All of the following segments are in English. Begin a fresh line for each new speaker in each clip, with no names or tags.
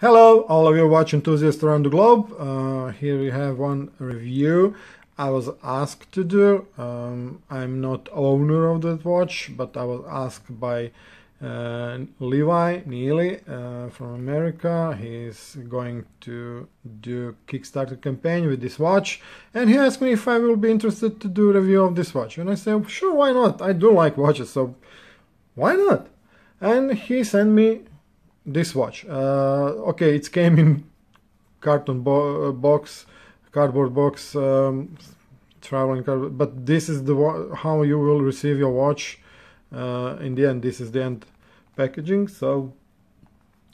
Hello, all of you watch enthusiasts around the globe. Uh, here we have one review I was asked to do. Um, I'm not owner of that watch, but I was asked by uh, Levi Neely uh, from America. He's going to do Kickstarter campaign with this watch, and he asked me if I will be interested to do review of this watch. And I said, sure, why not? I do like watches, so why not? And he sent me this watch. Uh, okay, it came in carton bo- box, cardboard box, um, traveling cardboard, but this is the how you will receive your watch. Uh, in the end, this is the end packaging. So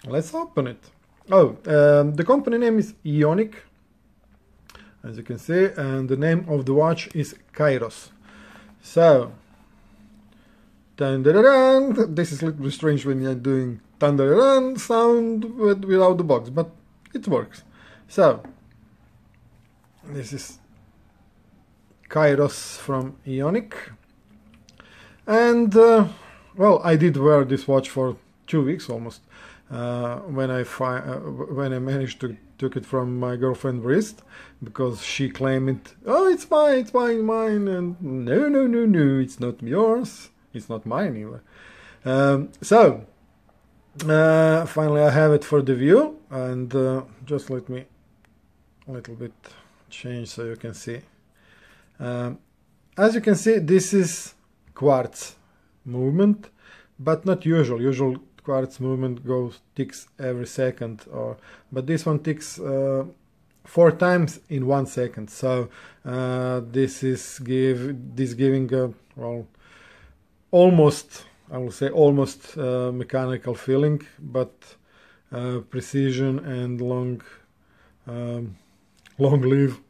let's open it. Oh, um, the company name is Aeonic, as you can see, and the name of the watch is Kairos. So, dun, dun, dun, this is a little strange when you're doing dun, sound with, without the box, but it works. So, this is Kairos from Aeonic. And, uh, well, I did wear this watch for two weeks almost. Uh, when I fi- uh, when I managed to took it from my girlfriend wrist because she claimed it. Oh, it's mine, it's mine, mine, and no, no, no, no, it's not yours. It's not mine either. Um, so uh, finally, I have it for the view, and uh, just let me a little bit change so you can see. Um, as you can see, this is quartz movement, but not usual. Usual quartz movement goes ticks every second, or but this one ticks uh, four times in one second. So uh, this is give this giving a well almost I will say almost uh, mechanical feeling, but uh, precision and long um, long live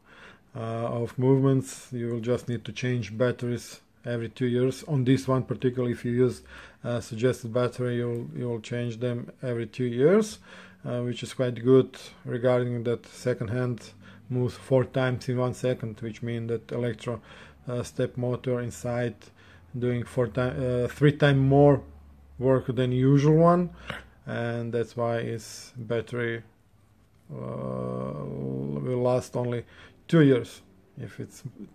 uh, of movements. You will just need to change batteries every two years. On this one, particularly if you use uh, suggested battery, you'll you'll change them every two years, uh, which is quite good regarding that second hand moves four times in one second, which means that electro uh, step motor inside doing four time, uh, three times more work than usual one, and that's why its battery uh, will last only two years. If it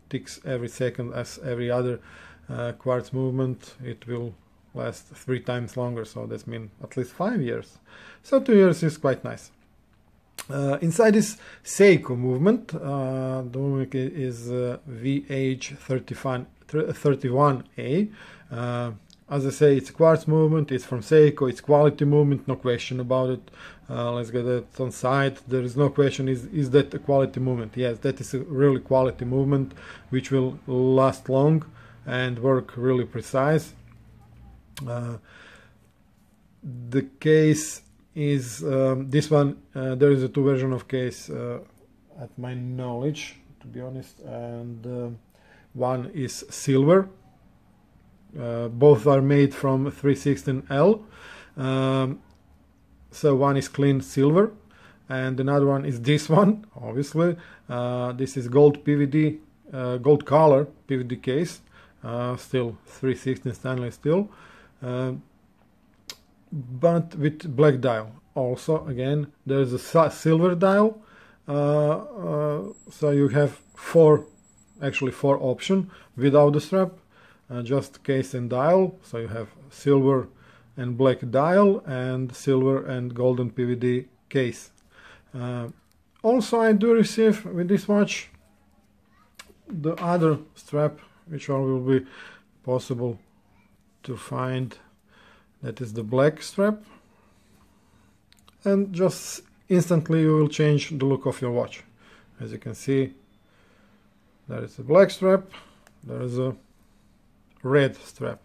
ticks every second as every other uh, quartz movement, it will last three times longer. So that means at least five years. So two years is quite nice. Uh, inside this Seiko movement, uh, the movement is uh, VH31A. Uh, as I say, it's quartz movement, it's from Seiko, it's quality movement, no question about it. Uh, let's get that on site. There is no question, is, is that a quality movement? Yes, that is a really quality movement which will last long and work really precise. Uh, the case is um, this one uh, there is a two version of case uh, at my knowledge to be honest and uh, one is silver. Uh, both are made from 316L um, so one is clean silver and another one is this one obviously. Uh, this is gold PVD uh, gold color PVD case still 316 stainless steel but with black dial. Also, again, there's a silver dial, uh, uh, so you have four, actually four option without the strap, uh, just case and dial. So you have silver and black dial and silver and golden PVD case. Also, I do receive with this watch the other strap, which one will be possible to find that is the black strap. And just instantly you will change the look of your watch. As you can see there is a black strap there is a red strap.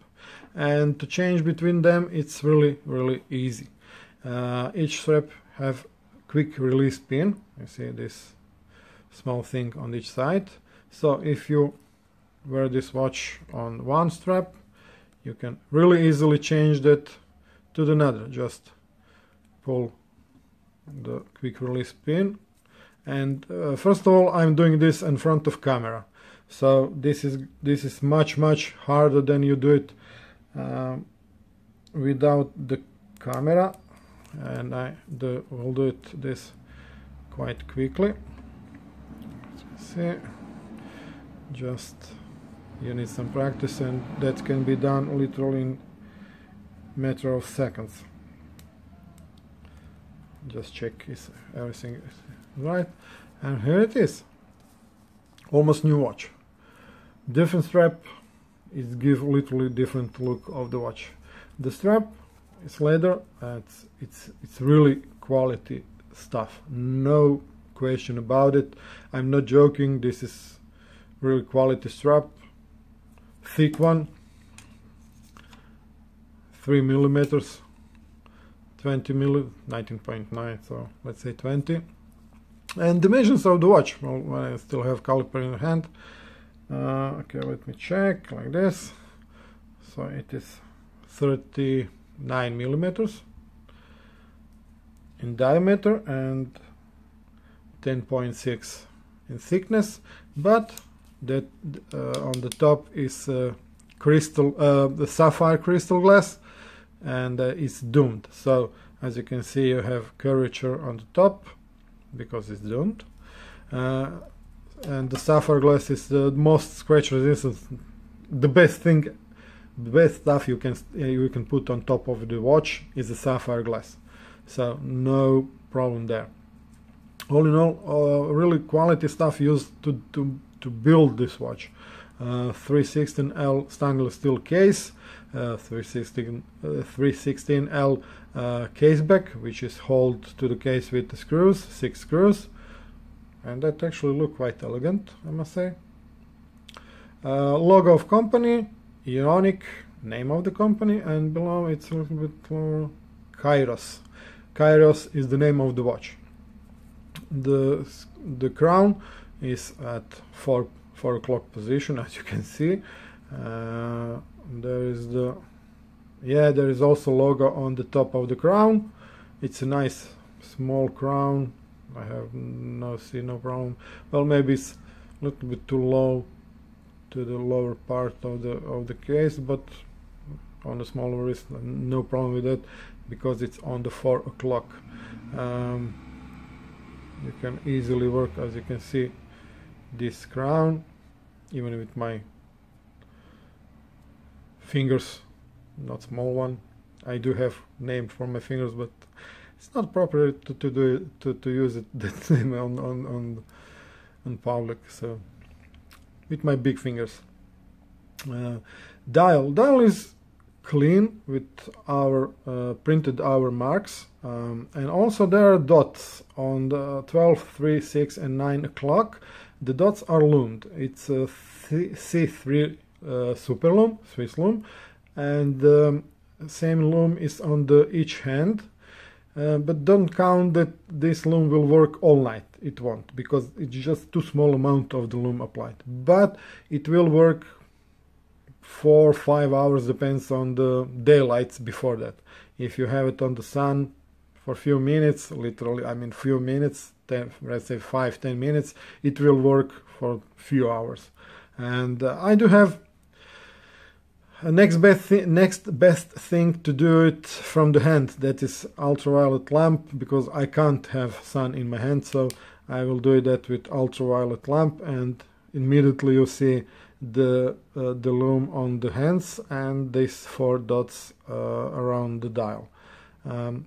And to change between them it's really really easy. Uh, each strap have quick release pin. You see this small thing on each side. So if you wear this watch on one strap you can really easily change that to the another just pull the quick release pin. And uh, first of all I'm doing this in front of camera. So this is this is much much harder than you do it uh, without the camera. And I will do it this quite quickly. See? Just you need some practice and that can be done literally in matter of seconds. Just check is everything is right. And here it is. Almost new watch. Different strap. It gives literally different look of the watch. The strap is leather and it's it's, it's really quality stuff. No question about it. I'm not joking. This is really quality strap thick one 3 millimeters 20 milli 19.9 so let's say 20 and dimensions of the watch well I still have caliper in hand uh, okay let me check like this. So it is 39 millimeters in diameter and 10.6 in thickness but that uh, on the top is uh, crystal uh, the sapphire crystal glass and it's domed so as you can see you have curvature on the top because it's domed uh, and the sapphire glass is the most scratch resistant the best thing the best stuff you can you can put on top of the watch is the sapphire glass. So no problem there. All in all uh, really quality stuff used to, to, to build this watch. Uh, 316L stainless steel case uh, 316, 316L uh, uh, case back which is held to the case with the screws six screws. And that actually look quite elegant I must say. Uh, logo of company Aeonic name of the company and below it's a little bit more Kairos. Kairos is the name of the watch. The the crown is at four four o'clock position as you can see. Uh, there is the yeah there is also logo on the top of the crown. It's a nice small crown. I have no see no problem well maybe it's a little bit too low to the lower part of the of the case but on the smaller wrist no problem with that because it's on the four o'clock. Um, you can easily work as you can see this crown even with my fingers not small one. I do have name for my fingers but it's not proper to, to do it, to, to use it that name on, on, on, on public so with my big fingers. Uh, dial. Dial is clean with our uh, printed hour marks um, and also there are dots on the 12 3 6 and 9 o'clock the dots are loomed. It's a c3 uh, super loom swiss loom and um, same loom is on the each hand. Uh, but don't count that this loom will work all night. It won't because it's just too small amount of the loom applied. But it will work four five hours depends on the daylights before that. If you have it on the sun for few minutes literally i mean few minutes 10, let's say five ten minutes it will work for few hours. And uh, i do have a next best next best thing to do it from the hand that is ultraviolet lamp because i can't have sun in my hand so i will do that with ultraviolet lamp and immediately you see the uh, the loom on the hands and these four dots uh, around the dial. Um,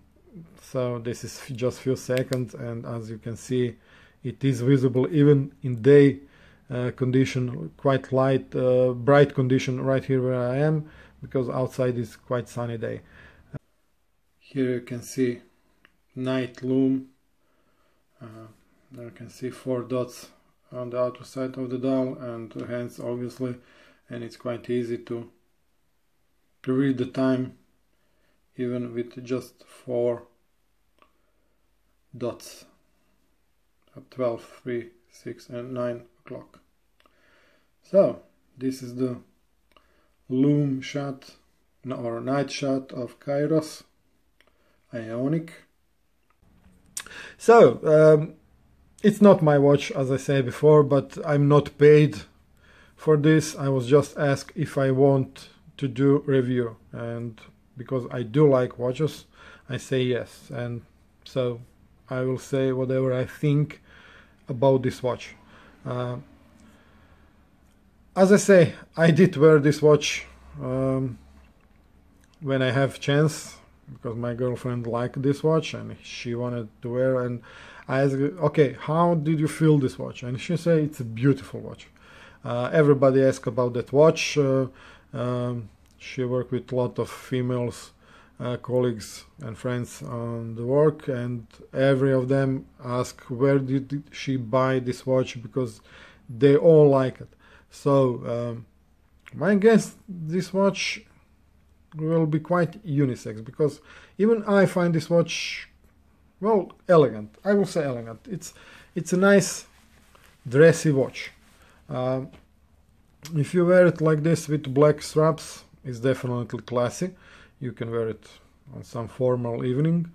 so this is just few seconds and as you can see it is visible even in day uh, condition quite light uh, bright condition right here where I am because outside is quite sunny day. Here you can see night loom. Uh, there you can see four dots on the outer side of the dial and hands obviously and it's quite easy to to read the time even with just four dots at 12 3 6 and 9 o'clock so this is the loom shot or night shot of Kairos Aeonic so um, it's not my watch, as I said before, but I'm not paid for this. I was just asked if I want to do review, and because I do like watches, I say yes. And so I will say whatever I think about this watch. Uh, as I say, I did wear this watch um, when I have chance because my girlfriend liked this watch and she wanted to wear and I asked okay how did you feel this watch and she said it's a beautiful watch uh, everybody asked about that watch uh, um, she worked with a lot of females uh, colleagues and friends on the work and every of them asked where did she buy this watch because they all like it so um, my guess this watch will be quite unisex because even I find this watch well elegant. I will say elegant. It's it's a nice dressy watch. Uh, if you wear it like this with black straps, it's definitely classy. You can wear it on some formal evening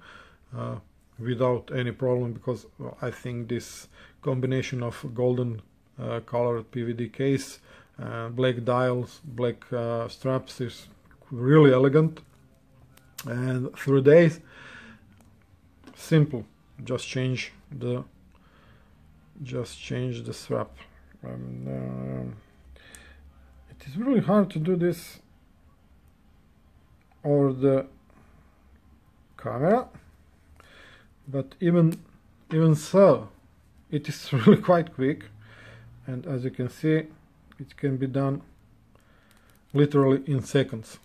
uh, without any problem because I think this combination of golden uh, colored PVD case, uh, black dials, black uh, straps is really elegant. And through days simple. Just change the just change the strap. Uh, it is really hard to do this or the camera. But even even so it is really quite quick. And as you can see it can be done literally in seconds.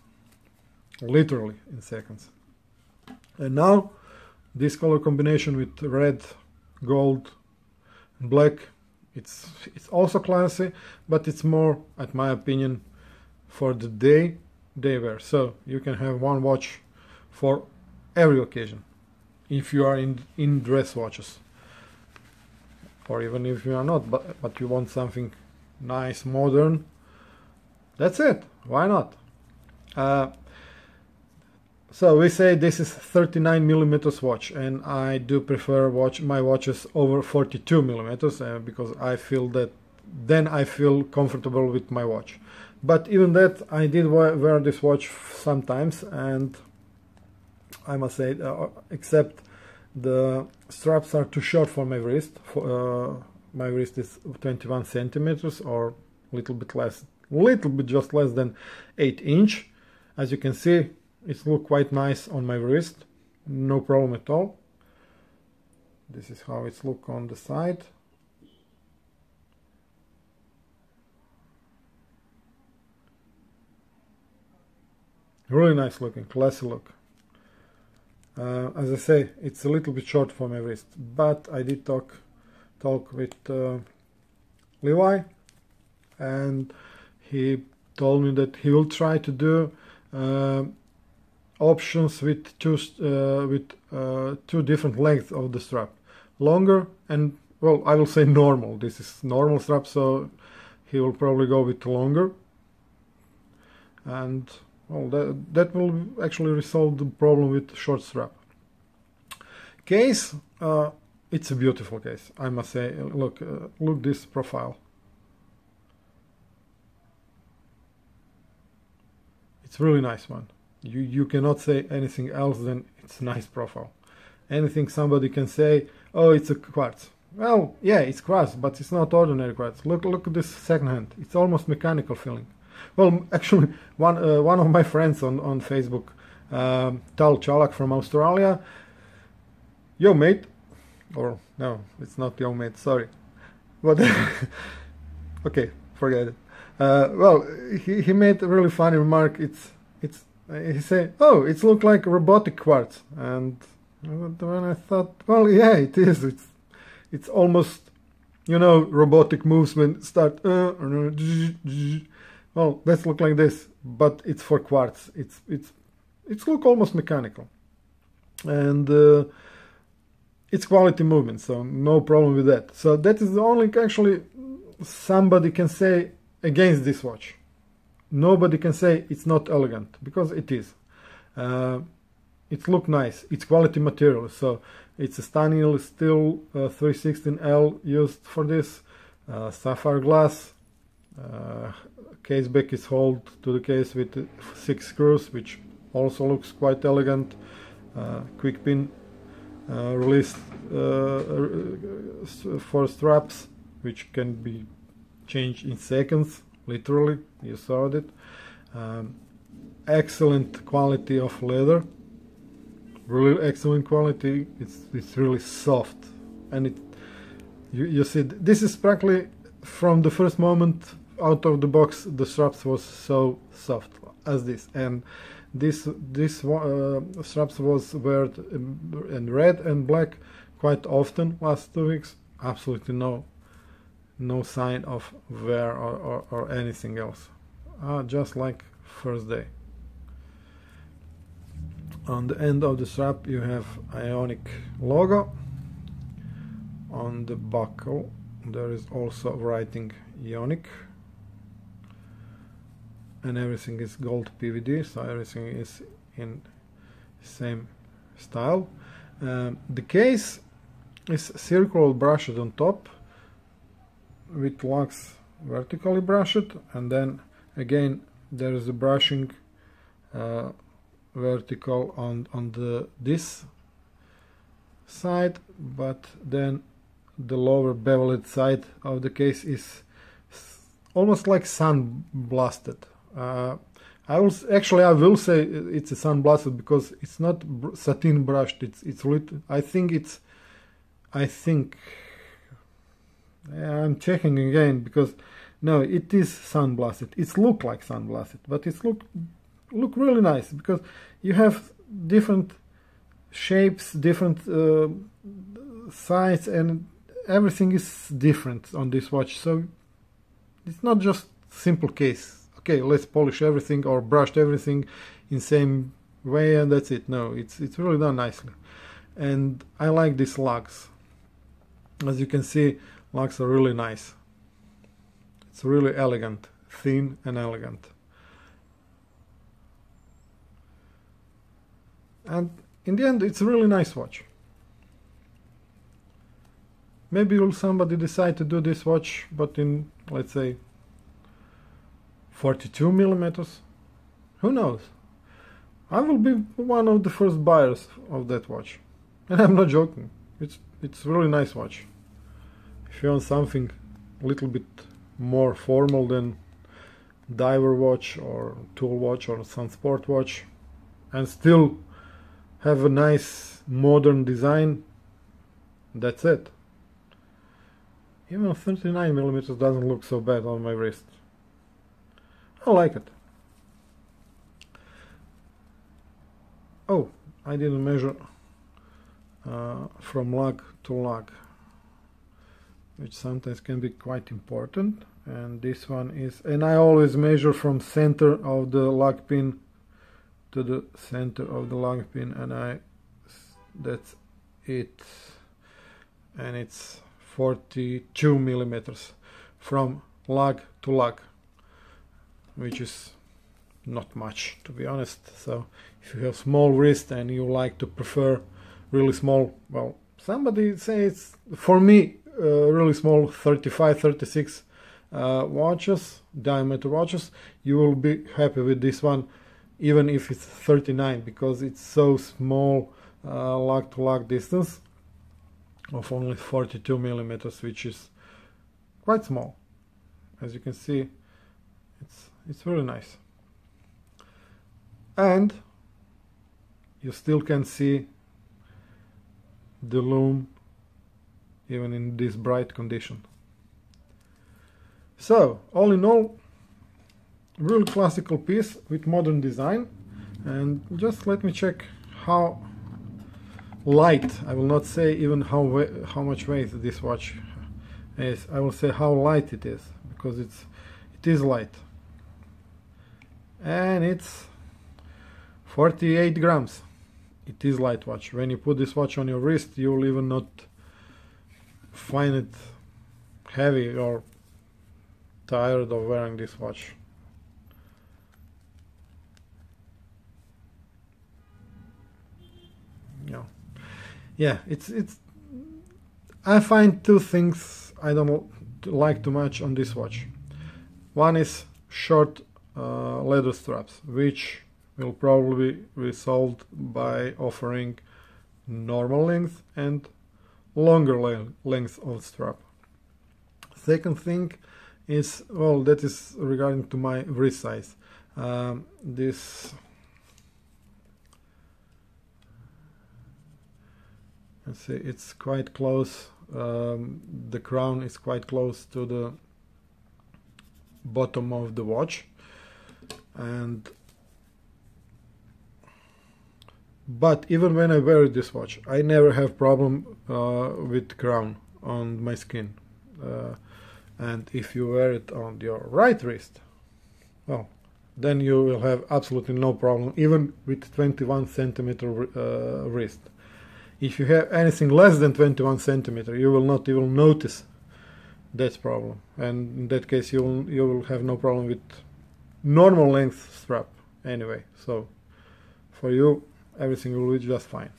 Literally in seconds. And now this color combination with red, gold, and black, it's it's also classy, but it's more, at my opinion, for the day day wear. So you can have one watch for every occasion, if you are in in dress watches, or even if you are not, but but you want something nice, modern. That's it. Why not? Uh, so we say this is 39 millimeters watch and I do prefer watch my watches over 42 millimeters uh, because I feel that then I feel comfortable with my watch but even that I did wear this watch sometimes and I must say uh, except the straps are too short for my wrist for, uh, my wrist is 21 centimeters or a little bit less little bit just less than 8 inch. As you can see it look quite nice on my wrist. No problem at all. This is how it's look on the side really nice looking classy look. Uh, as I say it's a little bit short for my wrist but I did talk talk with uh, Levi and he told me that he will try to do uh, options with two uh, with uh, two different lengths of the strap. Longer and well I will say normal. This is normal strap so he will probably go with longer. And well that, that will actually resolve the problem with short strap case uh, it's a beautiful case I must say. Look uh, look this profile. It's really nice one. You you cannot say anything else than it's a nice profile. Anything somebody can say oh it's a quartz. Well yeah it's quartz but it's not ordinary quartz. Look look at this second hand it's almost mechanical feeling well actually one uh, one of my friends on on facebook um, tal chalak from australia. Yo mate. Or no it's not yo mate. Sorry. But okay forget it. Uh, well he, he made a really funny remark. It's it's he said, "Oh, it looks like robotic quartz," and when I thought, "Well, yeah, it is. It's it's almost, you know, robotic movement start. Uh, well, let's look like this, but it's for quartz. It's it's it's look almost mechanical, and uh, it's quality movement, so no problem with that. So that is the only actually somebody can say against this watch nobody can say it's not elegant because it is uh, it look nice it's quality material so it's a stainless steel uh, 316L used for this uh, sapphire glass uh, case back is held to the case with six screws which also looks quite elegant. Uh, quick pin uh, release uh, for straps which can be changed in seconds literally. You saw it. Um, excellent quality of leather. Really excellent quality. It's it's really soft. And it you, you see this is practically from the first moment out of the box the straps was so soft as this. And this this uh, straps was wear in red and black quite often last two weeks. Absolutely no no sign of wear or, or, or anything else. Uh, just like first day. On the end of the strap you have Aeonic logo. On the buckle there is also writing Aeonic and everything is gold PVD so everything is in same style. Um, the case is circular brushed on top with locks vertically brushed and then again there is a brushing uh, vertical on on the this side but then the lower beveled side of the case is almost like sun blasted uh, I will actually I will say it's a sun blasted because it's not satin brushed it's it's lit I think it's I think I'm checking again because no it is sun blasted it's look like sun blasted but it's look look really nice because you have different shapes different uh, size and everything is different on this watch. So it's not just simple case okay let's polish everything or brushed everything in same way and that's it. No it's it's really done nicely. And I like these lugs. As you can see lugs are really nice. It's really elegant thin and elegant. And in the end it's a really nice watch. Maybe will somebody decide to do this watch but in let's say 42 millimeters? Who knows? I will be one of the first buyers of that watch. And I'm not joking. It's it's really nice watch. If you want something a little bit more formal than diver watch or tool watch or sun sport watch and still have a nice modern design that's it. Even 39 millimeters doesn't look so bad on my wrist I like it. Oh I didn't measure uh, from lug to lug which sometimes can be quite important. And this one is and I always measure from center of the lug pin to the center of the lug pin and I that's it. And it's 42 millimeters from lug to lug which is not much to be honest. So if you have small wrist and you like to prefer really small well somebody says for me uh, really small 35 36 uh, watches diameter watches you will be happy with this one even if it's 39 because it's so small uh, to lug distance of only 42 millimeters which is quite small. As you can see it's it's really nice. And you still can see the loom even in this bright condition. So all in all real classical piece with modern design. And just let me check how light I will not say even how how much weight this watch is. I will say how light it is because it's it is light and it's 48 grams. It is light watch when you put this watch on your wrist you will even not find it heavy or tired of wearing this watch. Yeah. Yeah it's it's I find two things I don't like too much on this watch. One is short uh, leather straps which will probably be solved by offering normal length and longer length of strap. Second thing is, well, that is regarding to my wrist size. Um, this let's see, it's quite close. Um, the crown is quite close to the bottom of the watch and but even when I wear this watch I never have problem uh, with crown on my skin. Uh, and if you wear it on your right wrist well then you will have absolutely no problem even with 21 centimeter uh, wrist. If you have anything less than 21 centimeter you will not even notice that problem. And in that case you will, you will have no problem with normal length strap. Anyway so for you everything will be just fine.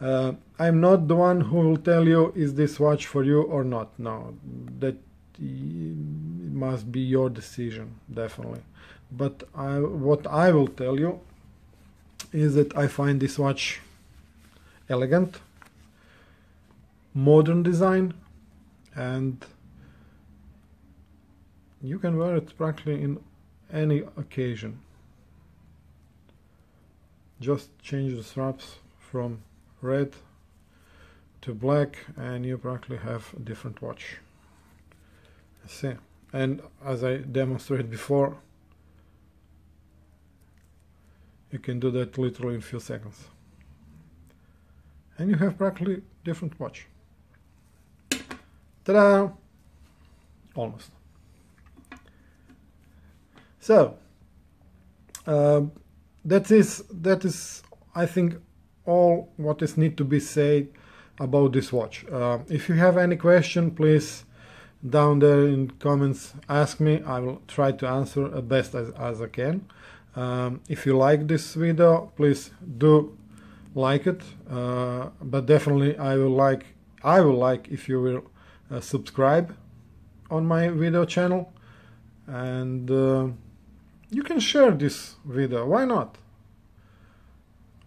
Uh, I'm not the one who will tell you is this watch for you or not. No that must be your decision definitely. But I, what I will tell you is that I find this watch elegant modern design and you can wear it practically in any occasion. Just change the straps from red to black and you practically have a different watch. See and as I demonstrated before you can do that literally in a few seconds. And you have practically different watch. Ta-da! Almost so uh, that is that is I think all what is need to be said about this watch. Uh, if you have any question, please down there in comments ask me. I will try to answer as best as, as I can. Um, if you like this video, please do like it. Uh, but definitely, I will like I will like if you will uh, subscribe on my video channel and uh, you can share this video why not?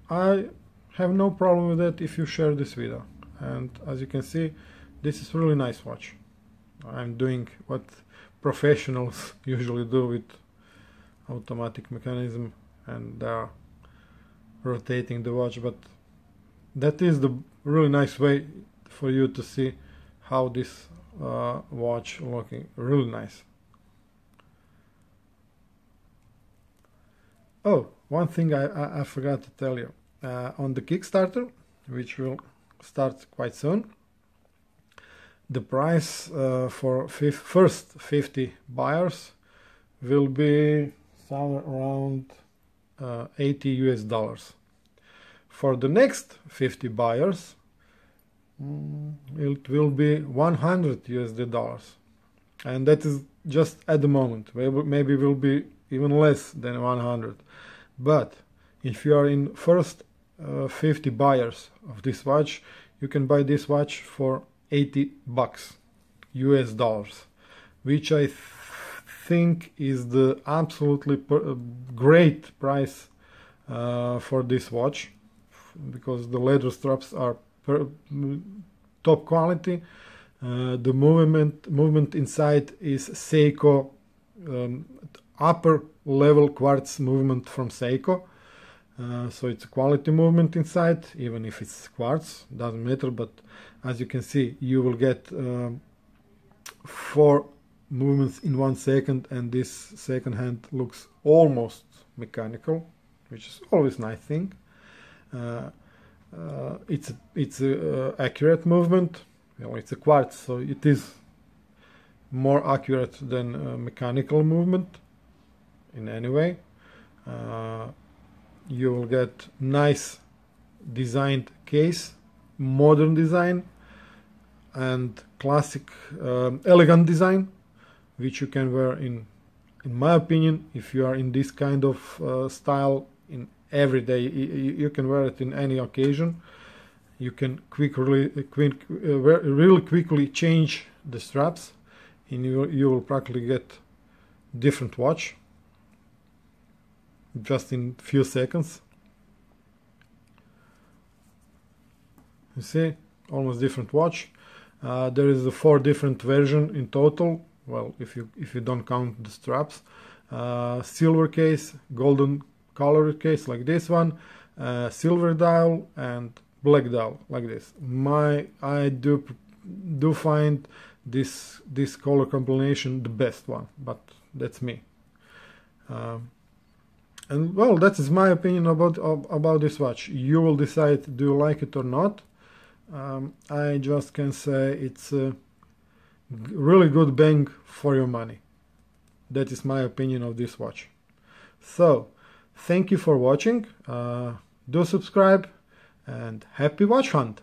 I have no problem with that if you share this video and as you can see this is really nice watch. I'm doing what professionals usually do with automatic mechanism and they are rotating the watch. But that is the really nice way for you to see how this uh, watch looking. Really nice Oh, one thing I, I, I forgot to tell you. Uh, on the Kickstarter, which will start quite soon, the price uh, for first 50 buyers will be somewhere around uh, 80 US dollars. For the next 50 buyers, mm, it will be 100 USD dollars. And that is just at the moment. Maybe, maybe will be even less than 100 but if you are in first uh, 50 buyers of this watch you can buy this watch for 80 bucks US dollars which I th think is the absolutely uh, great price uh, for this watch because the leather straps are top quality. Uh, the movement movement inside is Seiko um, upper level quartz movement from Seiko. Uh, so it's a quality movement inside, even if it's quartz, doesn't matter. But as you can see, you will get uh, four movements in one second, and this second hand looks almost mechanical, which is always nice thing. Uh, uh it's it's a, uh, accurate movement. Well, it's a quartz, so it is more accurate than mechanical movement in any way. Uh, you will get nice designed case modern design and classic um, elegant design which you can wear in in my opinion if you are in this kind of uh, style in every day you, you, can wear it in any occasion. You can quickly quick, uh, really quickly change the straps and you, you will practically get different watch just in few seconds. You see, almost different watch. Uh, there is a four different version in total. Well, if you if you don't count the straps, uh, silver case, golden color case like this one, uh, silver dial, and black dial like this. My I do do find this this color combination the best one, but that's me. Um, and well, that is my opinion about about this watch. You will decide do you like it or not. Um, I just can say it's a really good bang for your money. That is my opinion of this watch. So, thank you for watching. Uh, do subscribe and happy watch hunt!